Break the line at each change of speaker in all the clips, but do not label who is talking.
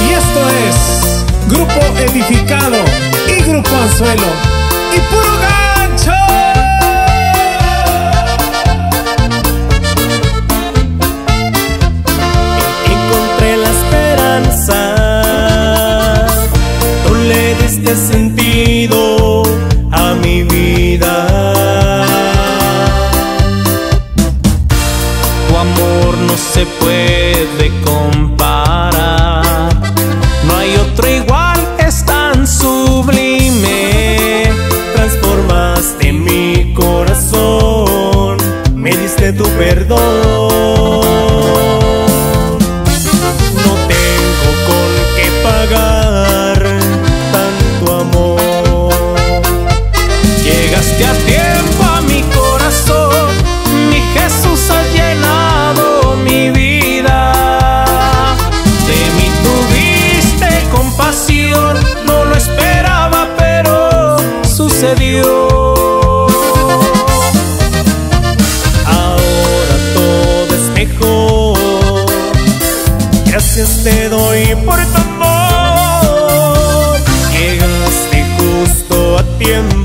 Y esto es Grupo Edificado y Grupo Anzuelo y Puro
Gas. perdón.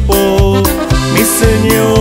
tiempo, mi
Señor.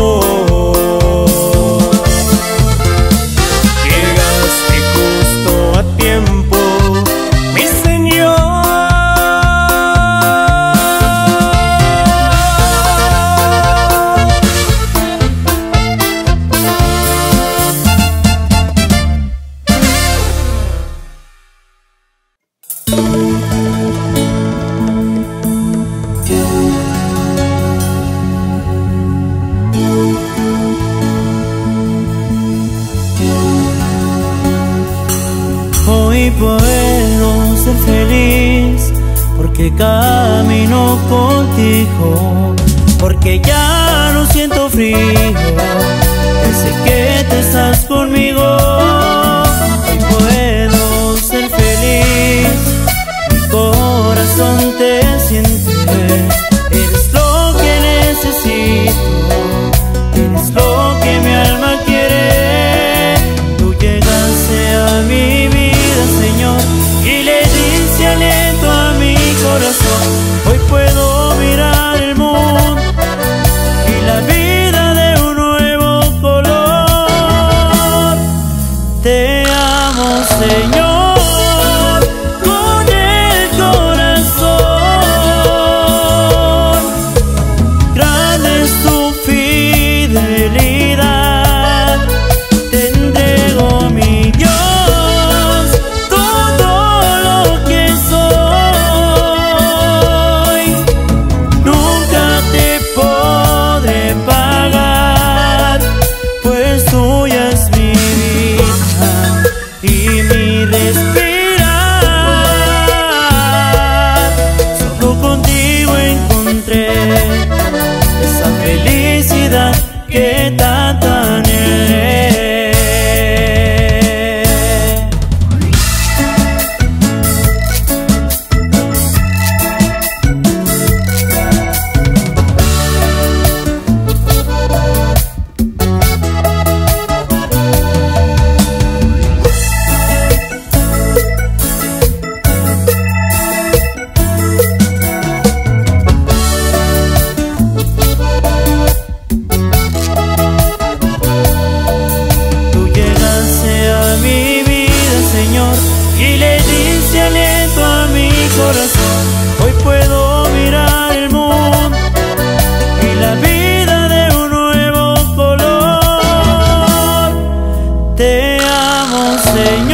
Te amo, Señor.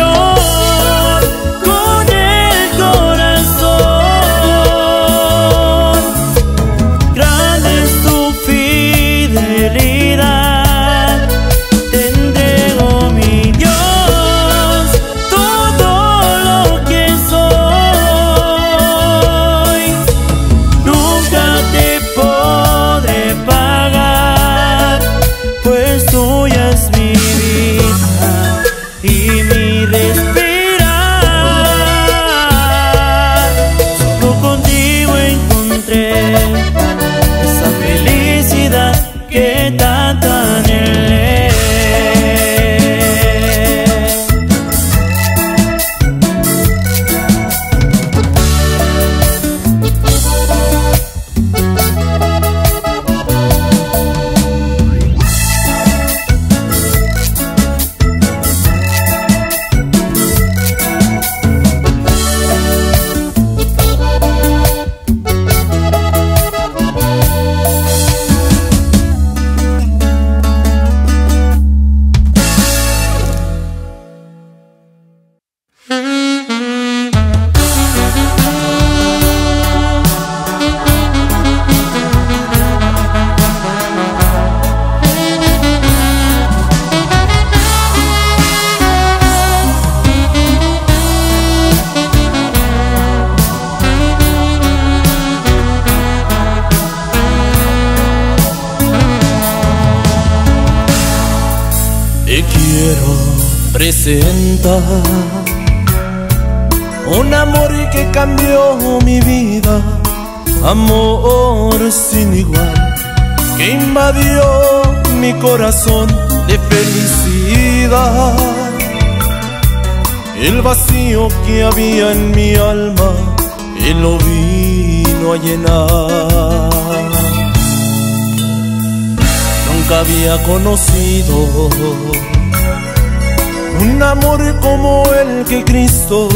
Presenta un amor que cambió mi vida, amor sin igual, que invadió mi corazón de felicidad. El vacío que había en mi alma, Él lo vino a llenar. Nunca había conocido un amor como el que Cristo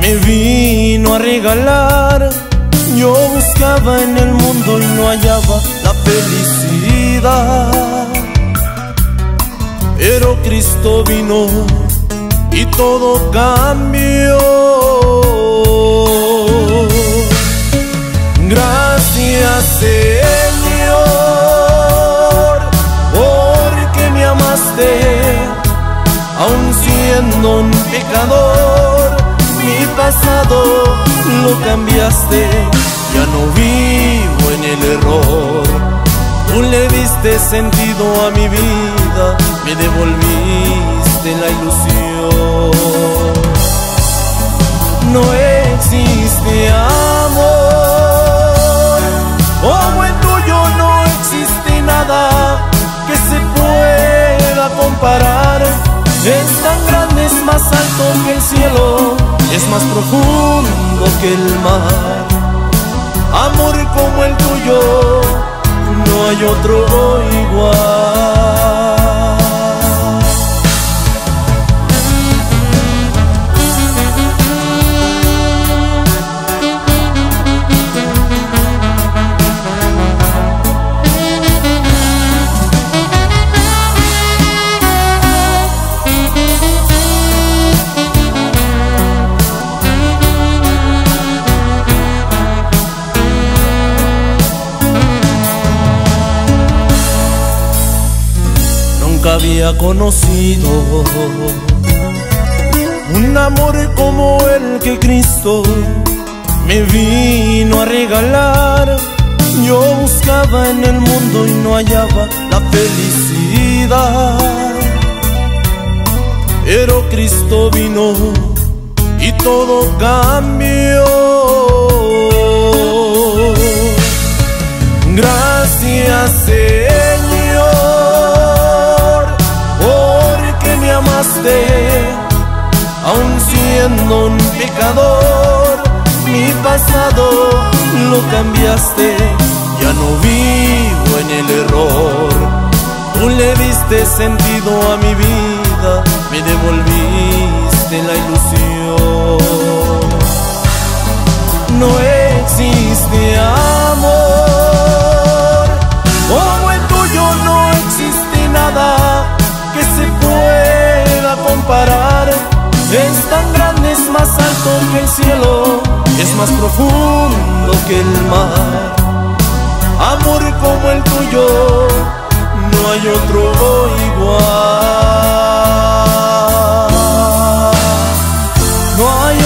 me vino a regalar. Yo buscaba en el mundo y no hallaba la felicidad. Pero Cristo vino y todo cambió. Gracias Señor, porque me amaste, aun siendo un pecador mi pasado lo cambiaste, ya no vivo en el error. Tú le diste sentido a mi vida, me devolviste la ilusión. No existe amor, como el tuyo no existe nada que se pueda comparar. Más alto que el cielo es más profundo que el mar. Amor como el tuyo, no hay otro igual. Había conocido un amor como el que Cristo me vino a regalar. Yo buscaba en el mundo y no hallaba la felicidad. Pero Cristo vino y todo cambió. Amaste, aun siendo un pecador, mi pasado lo cambiaste, ya no vivo en el error. Tú le diste sentido a mi vida, me devolviste la ilusión. No existe es más alto que el cielo, es más profundo que el mar. Amor como el tuyo, no hay otro igual. No hay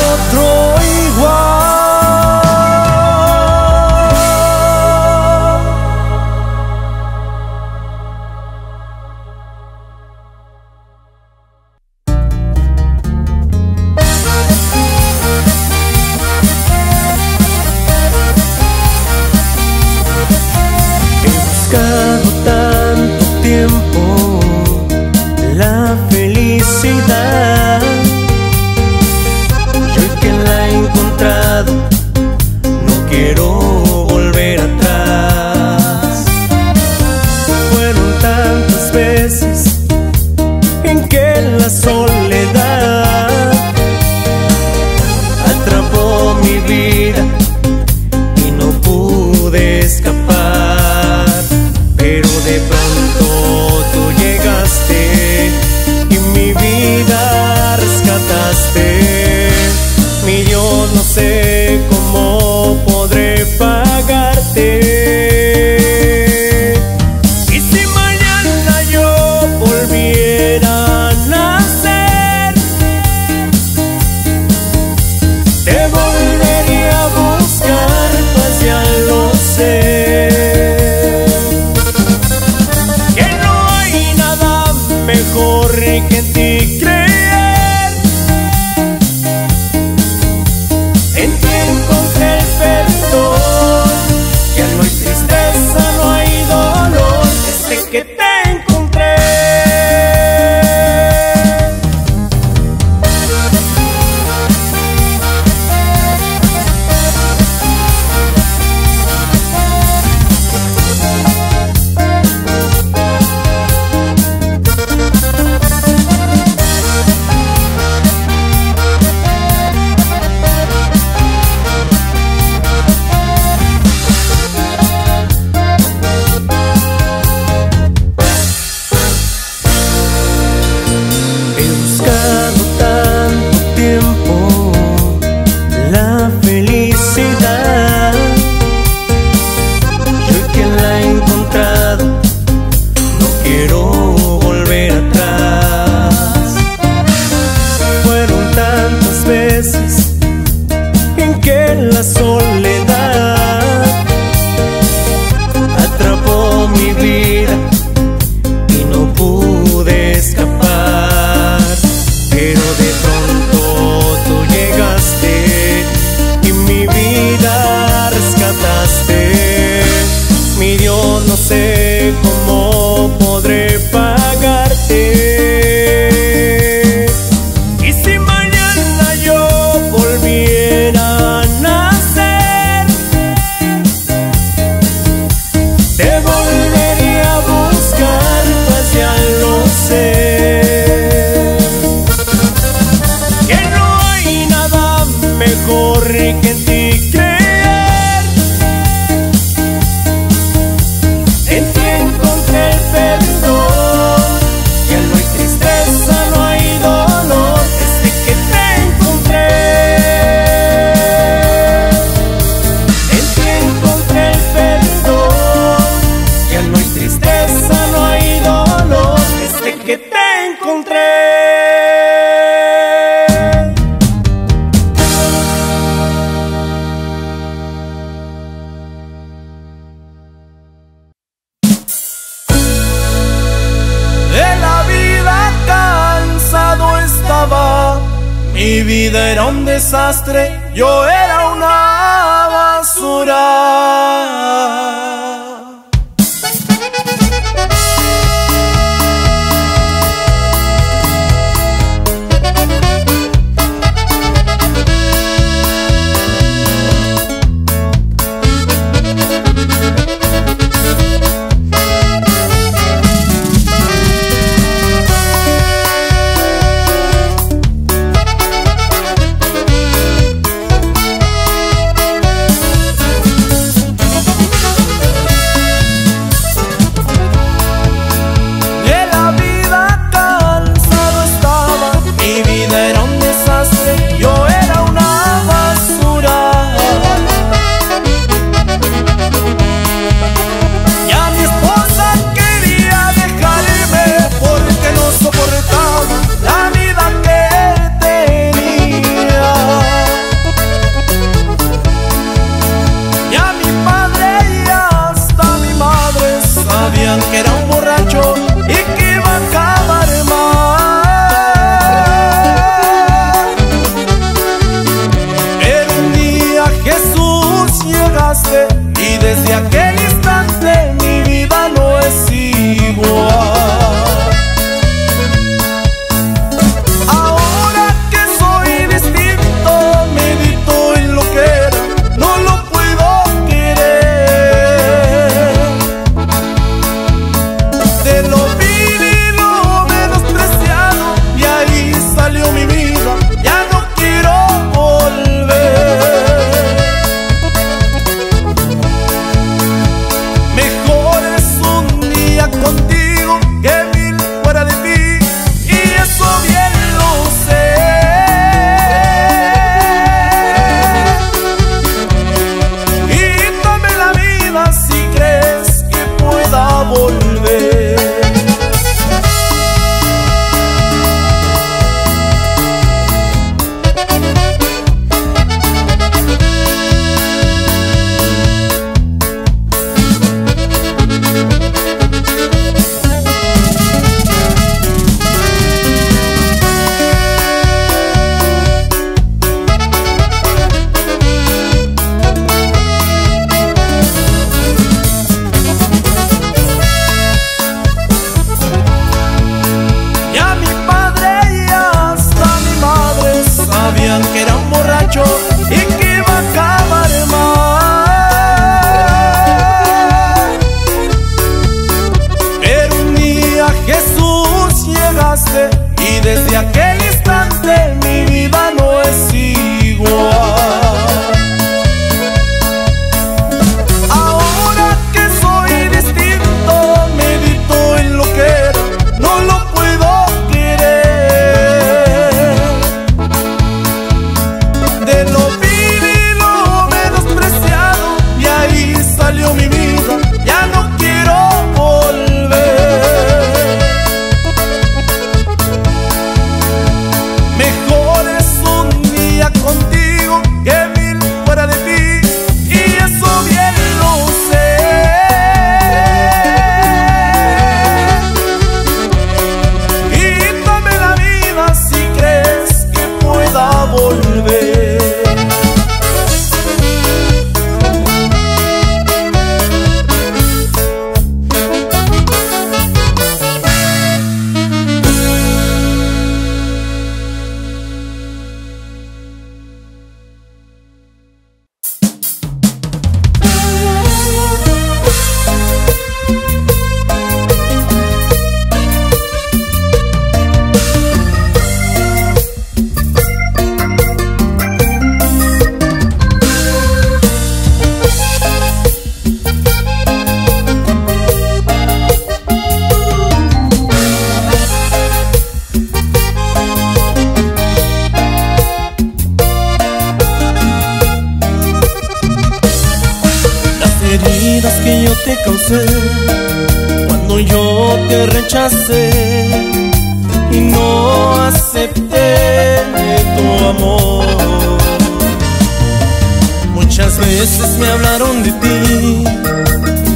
veces me hablaron de ti,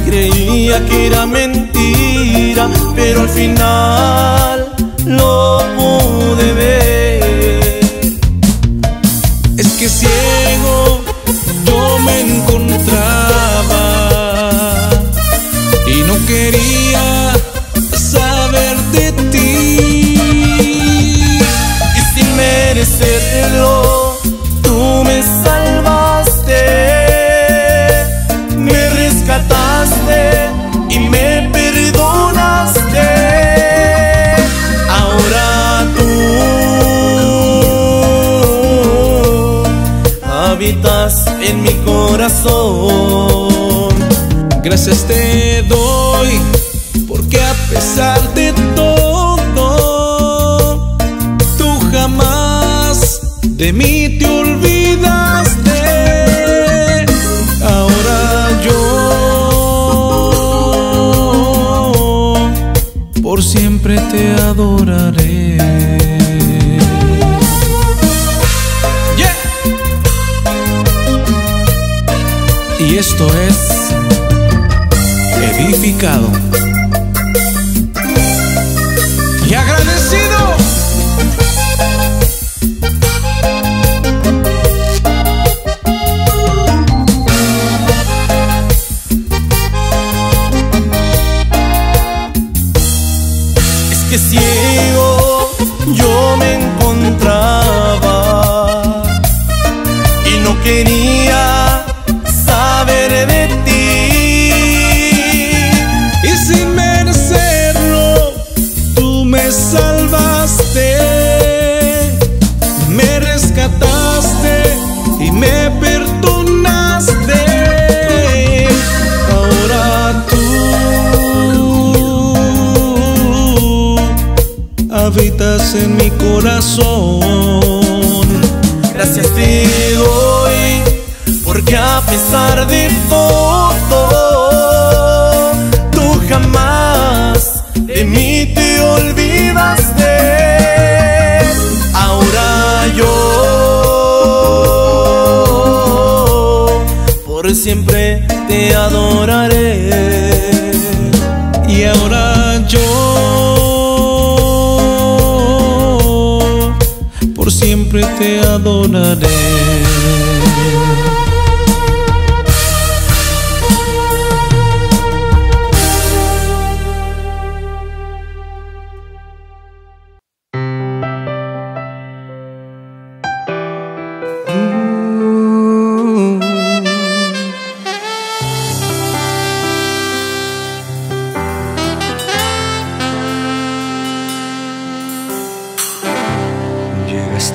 creía que era mentira, pero al final lo pude ver.
Gracias te doy porque a pesar de todo, tú jamás de mí te olvidaste. Ahora yo por siempre te adoraré. Y esto es edificado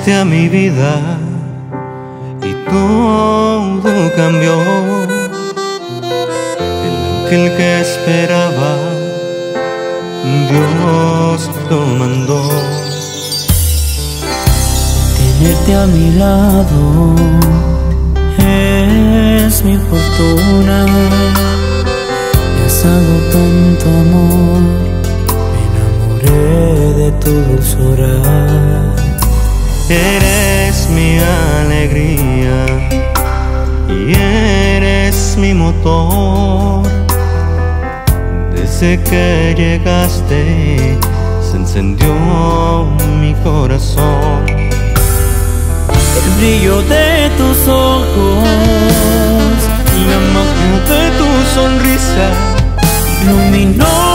Llegaste a mi vida y todo cambió. El ángel que esperaba, Dios lo mandó.
Tenerte a mi lado es mi fortuna. Me has dado tanto amor, me enamoré de tu dulzura.
Eres mi alegría y eres mi motor. Desde que llegaste se encendió mi corazón.
El brillo de tus ojos,
La magia de tu sonrisa
iluminó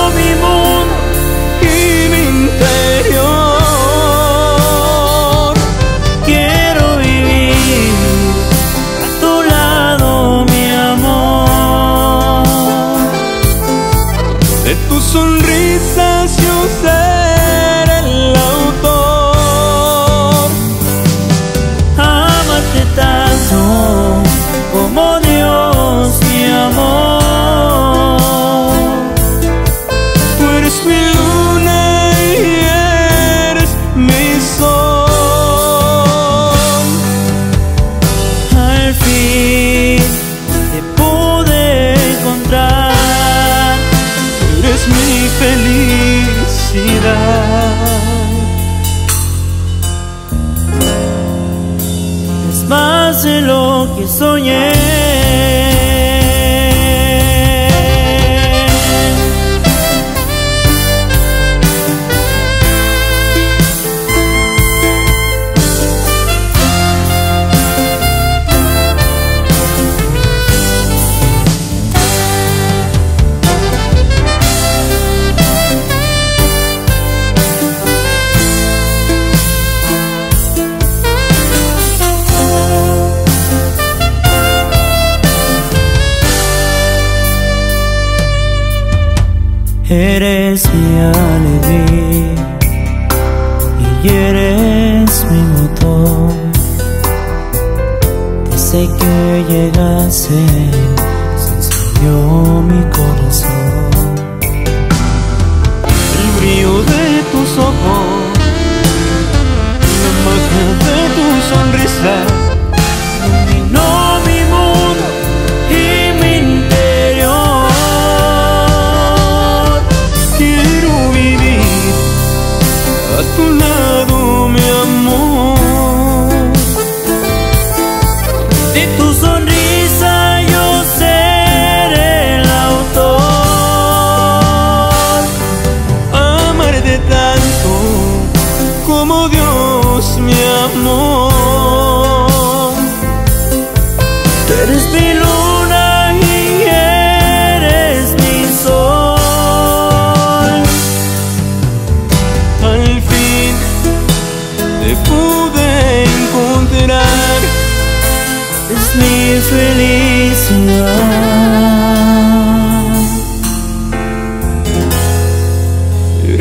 y eres mi
motor. Desde que llegaste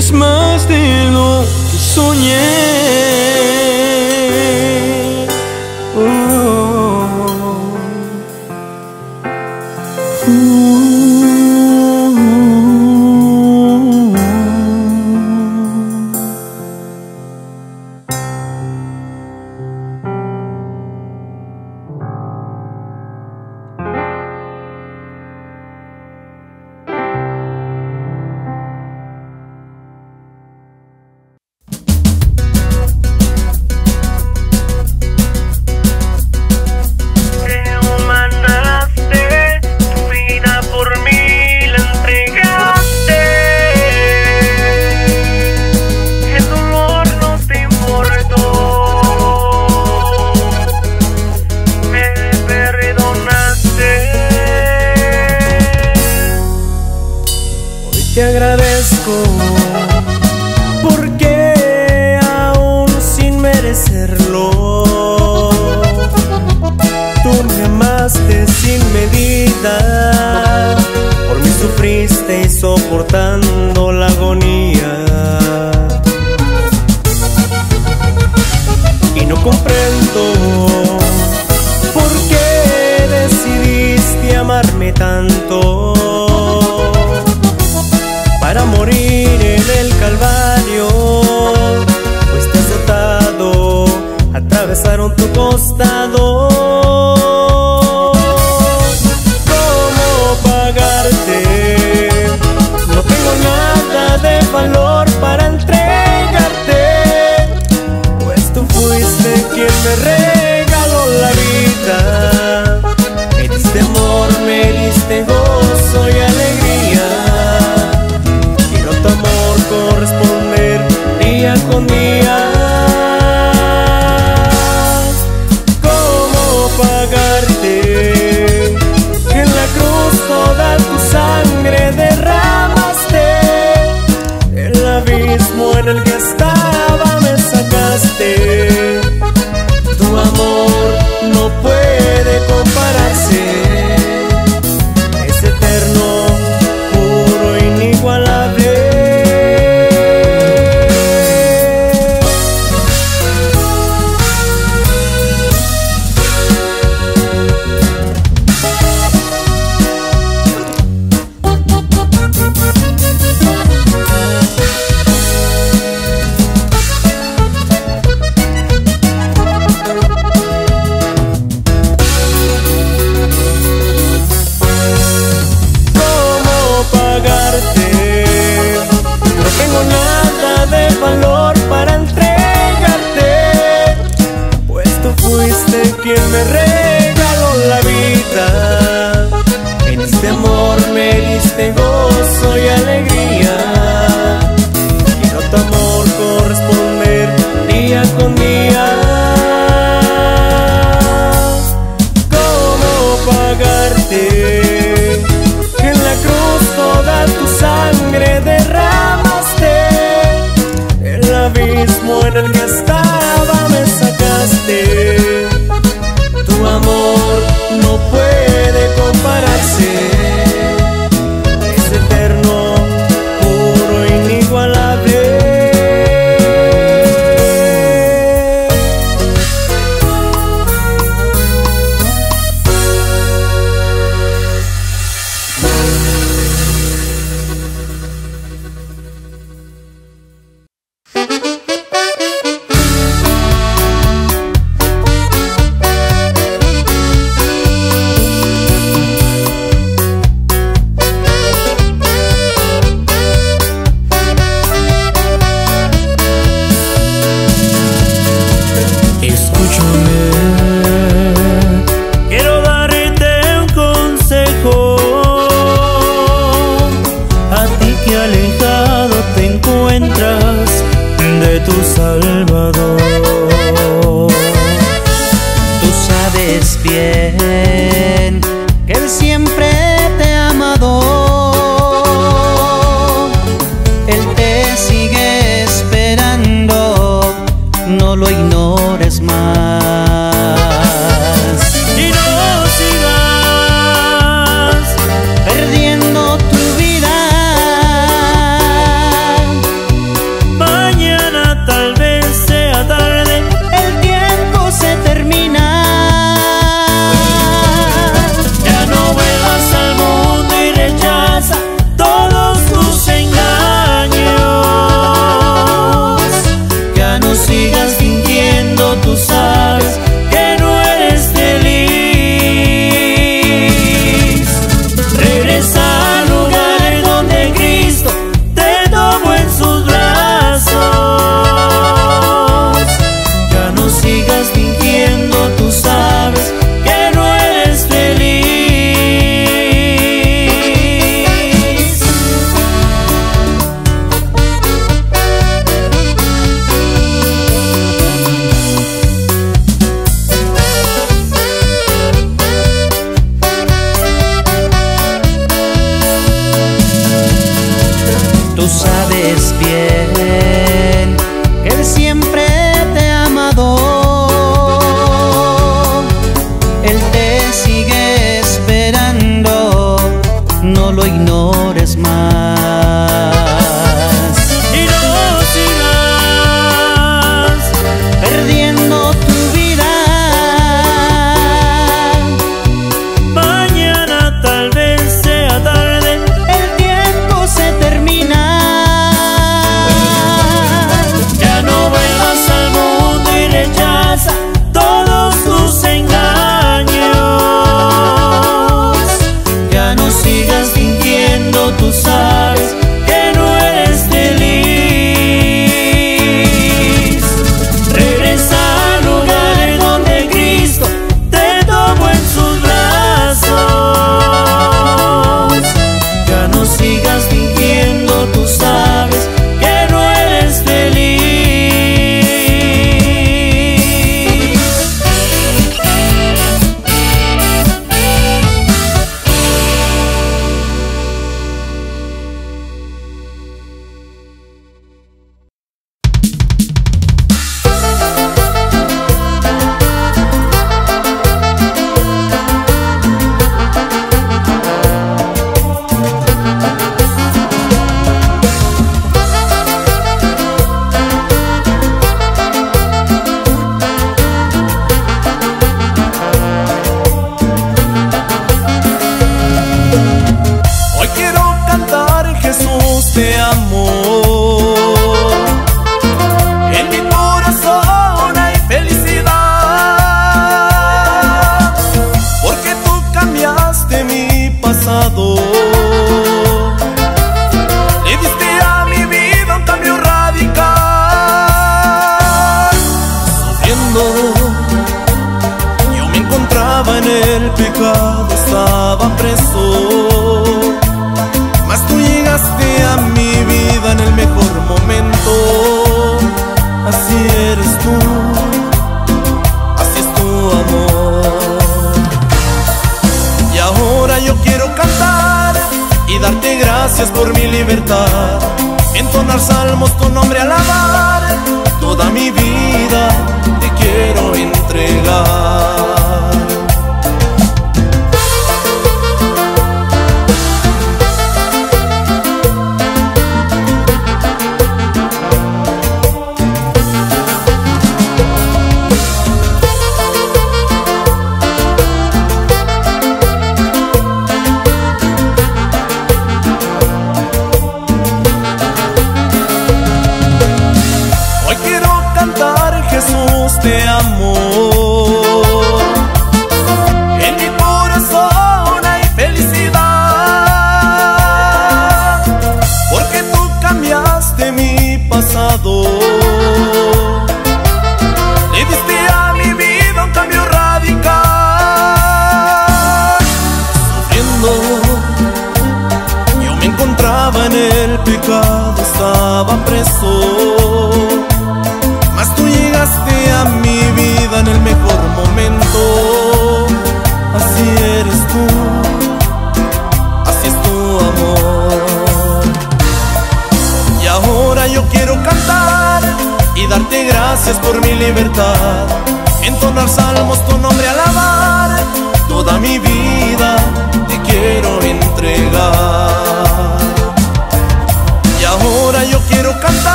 Eres más de lo que soñé.
Con día como
tengo nada de valor para entregarte, pues tú fuiste quien me
regaló la vida.
En este amor
me diste gozo. En el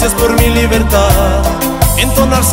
los que habitan en tu casa.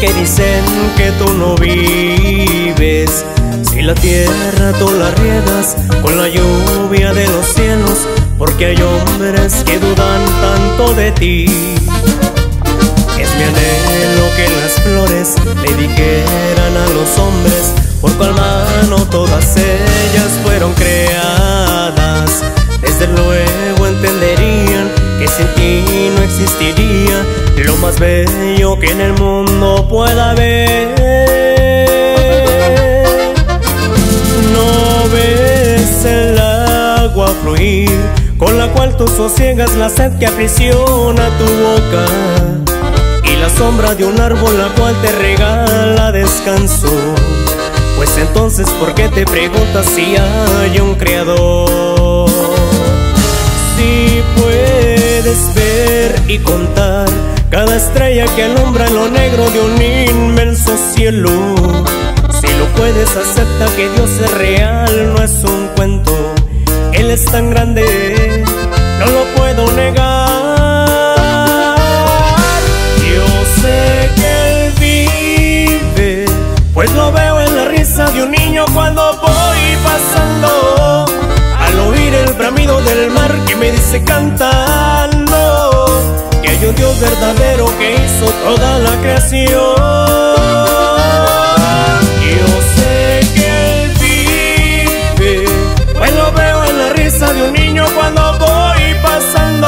Que dicen que tú no vives. Si la tierra tú la riegas con la lluvia de los cielos, porque hay hombres que dudan tanto de ti. Es mi anhelo que las flores le dijeran a los hombres por cual mano todas ellas fueron creadas. Desde luego entenderían que sin ti no existiría lo más bello que en el mundo con la cual tú sosiegas la sed que aprisiona tu boca y la sombra de un árbol la cual te regala descanso. Pues entonces, ¿por qué te preguntas si hay un creador? Si puedes ver y contar cada estrella que alumbra lo negro de un inmenso cielo. Si lo puedes, acepta que Dios es real, no es un cuento. Él es tan grande, no lo puedo negar. Yo sé que Él vive, pues lo veo en la risa de un niño cuando voy pasando. Al oír el bramido del mar que me dice cantando que hay un Dios verdadero que hizo toda la creación. Cuando voy pasando.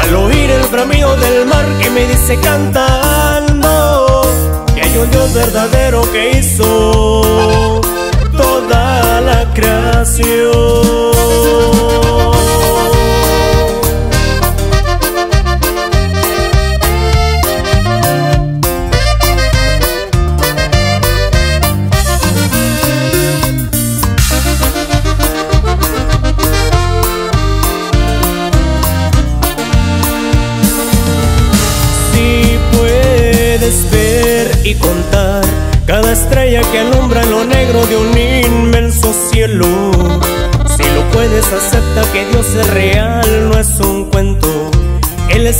Al oír el bramido del mar que me dice cantando que hay un Dios verdadero que hizo toda la creación.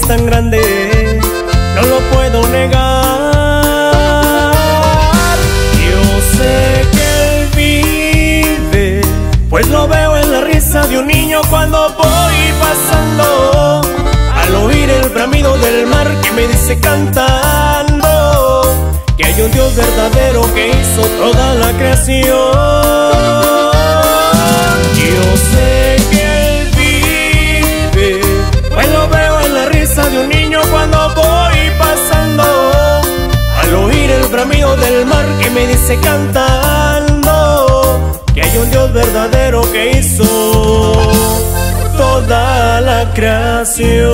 Tan grande, no lo puedo negar. Yo sé que Él vive, pues lo veo en la risa de un niño cuando voy pasando. Al oír el bramido del mar que me dice cantando que hay un Dios verdadero que hizo toda la creación. Bramido del mar que me dice cantando que hay un Dios verdadero que hizo toda la creación.